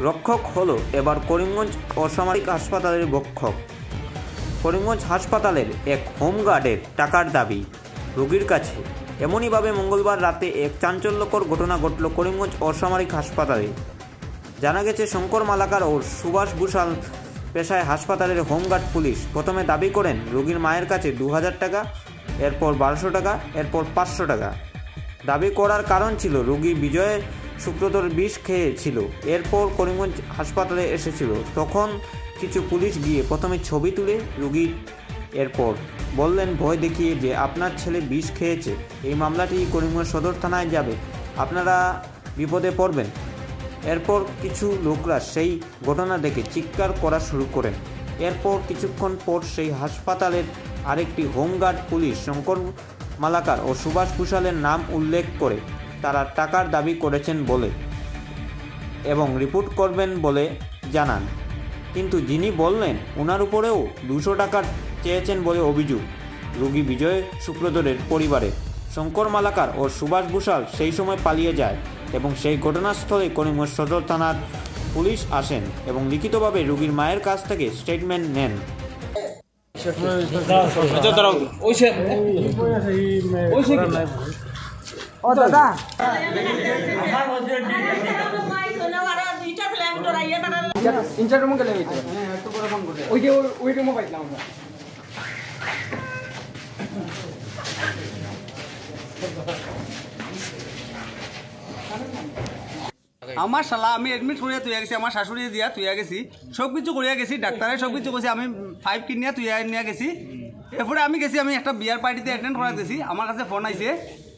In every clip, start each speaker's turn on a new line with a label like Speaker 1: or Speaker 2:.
Speaker 1: রক্ষক হলো এবার করিমগঞ্জ অসামরিক হাসপাতালের বক্ষক। করিমগঞ্জ হাসপাতালের এক হোমগার্ডের টাকার দাবি, রোগীর কাছে। এমনইভাবে মঙ্গলবার রাতে এক চাঞ্চল্যকর ঘটনা ঘটল করিমগঞ্জ অসামরিক হাসপাতালে। জানা গেছে, শঙ্কর মালাকার ও সুভাষ ভূষাল পেশায় হাসপাতালের হোমগার্ড পুলিশ প্রথমে দাবি করেন, রোগীর মায়ের কাছে দু হাজার টাকা, এরপর বারোশো টাকা, এরপর পাঁচশো টাকা। দাবি করার কারণ ছিল, রোগী বিজয় শুক্রতর বিষ খেয়েছিল। এরপর করিমগঞ্জ হাসপাতালে এসেছিল। তখন কিছু পুলিশ গিয়ে প্রথমে ছবি তুলে রোগীর এরপর বললেন, ভয় দেখিয়ে যে আপনার ছেলে বিষ খেয়েছে। এই মামলাটি করিমগঞ্জ সদর থানায় যাবে। আপনারা বিপদে পড়বেন। এরপর কিছু লোকরা সেই ঘটনা দেখে চিৎকার করা শুরু করেন। এরপর কিছুক্ষণ পর সেই হাসপাতালের আরেকটি home guard police Shankar Malakar ও সুভাষ কুশালের নাম উল্লেখ করে তারা টাকার দাবি করেছেন বলে এবং রিপোর্ট করবেন বলে জানান কিন্তু যিনি বললেন ওনার উপরেও দুশো টাকা চেয়েছেন বলে অভিযোগ রোগী বিজয় শুক্রধরের পরিবারে শঙ্কর মালাকার ও সুভাষ ভূষাল সেই সময় পালিয়ে যায় এবং সেই ঘটনাস্থলে করিমগঞ্জ সদর থানার পুলিশ আসেন এবং লিখিতভাবে রোগীর মায়ের কাছ থেকে স্টেটমেন্ট নেন
Speaker 2: ও দাদা। আমরা।
Speaker 3: আমার শালা আমি এডমিট করিয়া তুই গেছি আমার শাশুড়ি দিয়া তুই গেছি। সব কিছু করিয়া গেছি ডাক্তারে সব কিছু কইছে আমি ফাইভ কিনিয়া তুই নিয়ে গেছি। এরপরে আমি গেছি আমি একটা বিয়ার পার্টিতে অ্যাটেন্ড করা গেছি আমার কাছে ফোন আইছে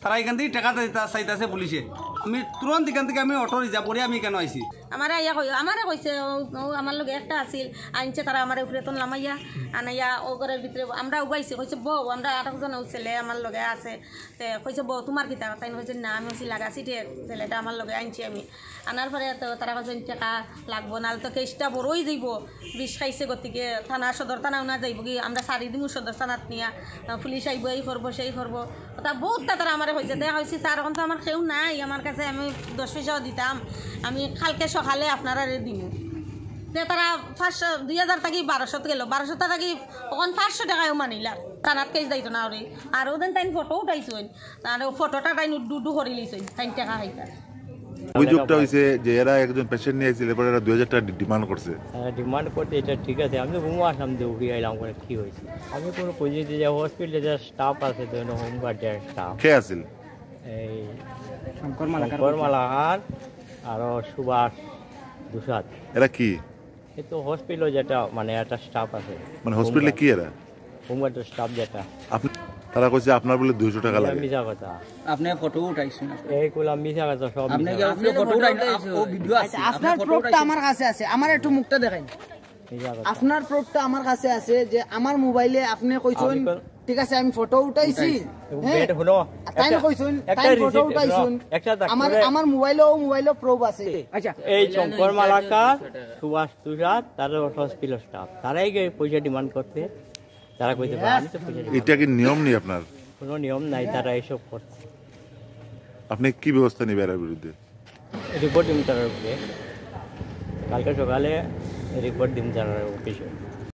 Speaker 3: তারা এখান থেকে টাকা চাইতা- চাইতাছে পুলিশে আমি তুরন্ত এখান থেকে আমি অটো রিজার্ভ করে আমি কেন আইছি
Speaker 4: আমারে ইয়া কই, আমারে কইছে, ও আমার লগে একটা আছিল, আনছে তারা আমার উপরে তো নামাইয়া আনাইয়া ও ঘরের ভিতরে, আমরা উবাইছি কইছে বউ, আমরা আরেকজন ছেলে আমার লগে আছে, তে কইছে বউ, তোমার কিতা তাই কইছে, না, আমি হচ্ছি লাগাছি রে, ছেলেটা আমার লগে আনছি আমি। আনার পরে তো তারা কইছে টাকা লাগবো, নাহলে তো কেসটা বড়ই যাইব। বিষ খাইছে গতিকে থানা, সদর থানা উনা যাইব কি, আমরা সারি দিমু সদর থানাত নিয়া পুলিশ আইব, এই করব, সেই করব। তা বহুত তারা আমার হয়েছে দেখা হয়েছে স্যার, এখন তো আমার কেউ নাই, আমার কাছে আমি দশ পয়সাও দিতাম, আমি কালকে সকালে আপনারা দিম। তে তারা পাঁচশো দুই হাজার থাকি বারোশো গেল। বারোশো থাকি ওখান পাঁচশো টাকাও মানিলা। টানাত কেস যাইতো না ওরে। আর ওদের তাই ফটো উঠাইছেন আর ফটোটা তাই ডুডু করে লিছেন তাই টাকা খাইতার
Speaker 5: অভিযোগটা হয়েছে যে এরা একজন পেশেন্ট নিয়ে এসেছিল এরপরে এরা দুই হাজার টাকা ডিমান্ড করছে
Speaker 6: ডিমান্ড করতে এটা ঠিক আছে। আমি ঘুমো আসলাম যে উঠে এলাম করে কী হয়েছে আমি কোনো পজিতে যে হসপিটালে যে স্টাফ আছে তো হোম গার্ডের স্টাফ
Speaker 5: কে আছিল?
Speaker 6: এই
Speaker 2: শঙ্কর মালাকার
Speaker 6: আরও সুভাষ দুসাদ।
Speaker 5: এরা কি?
Speaker 6: এই তো হসপিটাল যেটা মানে একটা স্টাফ আছে।
Speaker 5: মানে হসপিটালে কি এরা?
Speaker 6: হোম গার্ডের স্টাফ যেটা।
Speaker 5: আপনি তারা কইছে আপনার বলে দুইশো টাকা লাগে।
Speaker 6: মিছা কথা।
Speaker 2: আপনি ফটো উঠাইছেন
Speaker 6: এইগুলা মিছা কথা সব
Speaker 2: আপনি কি আপনি ফটো উঠাইছেন? ও ভিডিও আছে। আপনার প্রুফটা আমার কাছে আছে। আমার একটু মুখটা দেখাই।
Speaker 7: আপনার প্রুফটা আমার কাছে আছে যে আমার মোবাইলে আপনি কইছেন ঠিক আছে আমি ফটো উঠাইছি। হ্যাঁ?
Speaker 6: বেড হলো।
Speaker 7: তাই কইছেন তাই ফটো উঠাইছেন। আমার আমার মোবাইলেও মোবাইলেও প্রুফ আছে।
Speaker 2: আচ্ছা।
Speaker 6: এই শঙ্কর মালাকার সুভাষ তুষার তার হসপিটাল স্টাফ তারাই গিয়ে পয়সা ডিমান্ড করতে তারা কইতে পারে
Speaker 5: এটা কি নিয়ম নেই আপনার?
Speaker 6: কোনো নিয়ম নাই তারা এইসব করছে।
Speaker 5: আপনি কি ব্যবস্থা নেবে এর বিরুদ্ধে?
Speaker 6: রিপোর্ট দিন তার উপরে। কালকে সকালে রিপোর্ট দিন তার অফিসে